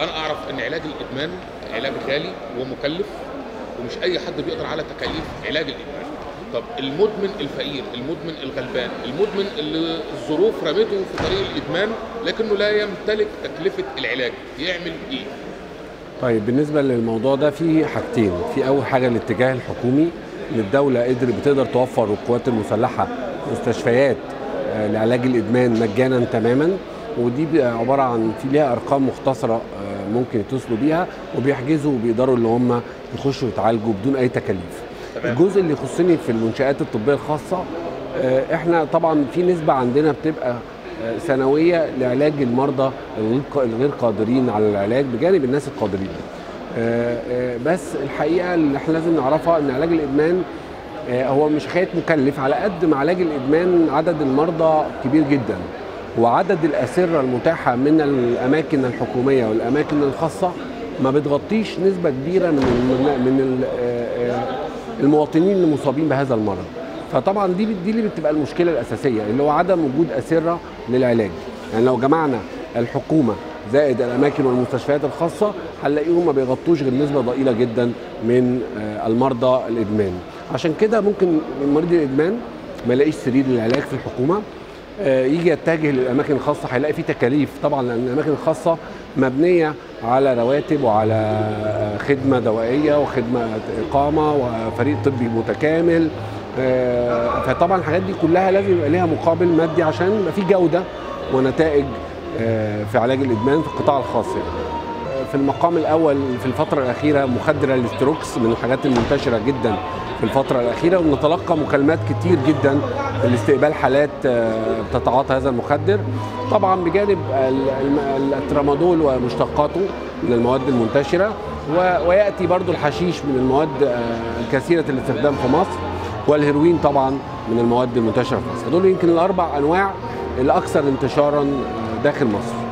أنا أعرف إن علاج الإدمان علاج غالي ومكلف ومش أي حد بيقدر على تكاليف علاج الإدمان. طب المدمن الفقير المدمن الغلبان المدمن اللي الظروف رمته في طريق الإدمان لكنه لا يمتلك تكلفة العلاج يعمل إيه؟ طيب بالنسبة للموضوع ده في حاجتين. في أول حاجة الاتجاه الحكومي إن الدولة قدر بتقدر توفر القوات المسلحة مستشفيات آه، لعلاج الإدمان مجانا تماما. ودي عبارة عن في ليها أرقام مختصرة آه، ممكن يتصلوا بيها وبيحجزوا وبيقدروا اللي هم يخشوا يتعالجوا بدون أي تكاليف. الجزء اللي يخصني في المنشآت الطبية الخاصة آه، إحنا طبعا في نسبة عندنا بتبقى آه، سنوية لعلاج المرضى الغير قادرين على العلاج بجانب الناس القادرين. آه، بس الحقيقة اللي إحنا لازم نعرفها إن علاج الإدمان هو مش حكاية مكلف على قد ما علاج الإدمان عدد المرضى كبير جدا. وعدد الأسرة المتاحة من الأماكن الحكومية والأماكن الخاصة ما بتغطيش نسبة كبيرة من من آه، المواطنين المصابين بهذا المرض. فطبعا دي دي اللي بتبقى المشكلة الأساسية اللي هو عدم وجود أسرة للعلاج. يعني لو جمعنا الحكومة زائد الأماكن والمستشفيات الخاصة هنلاقيهم ما بيغطوش غير نسبة ضئيلة جدا من آه، المرضى الإدمان. عشان كده ممكن مريض الإدمان ما يلاقيش سرير للعلاج في الحكومة. يجي يتجه للأماكن الخاصة هيلاقي في تكاليف طبعا لأن الأماكن الخاصة مبنية على رواتب وعلى آه، خدمة دوائية وخدمة إقامة وفريق طبي متكامل آه، فطبعا الحاجات دي كلها لازم يبقى ليها مقابل مادي عشان يبقى في جودة ونتائج آه، في علاج الإدمان في القطاع الخاص يعني. في المقام الأول في الفترة الأخيرة مخدر الاستروكس من الحاجات المنتشرة جدا في الفترة الأخيرة ونتلقى مكالمات كتير جدا لاستقبال حالات آه، بتتعاطى هذا المخدر. طبعا بجانب الترامادول ومشتقاته من المواد المنتشرة ويأتي برضو الحشيش من المواد آه، الكثيرة الاستخدام في مصر والهيروين طبعا من المواد المنتشرة في مصر. دول يمكن الأربع أنواع الأكثر انتشارا آه، داخل مصر.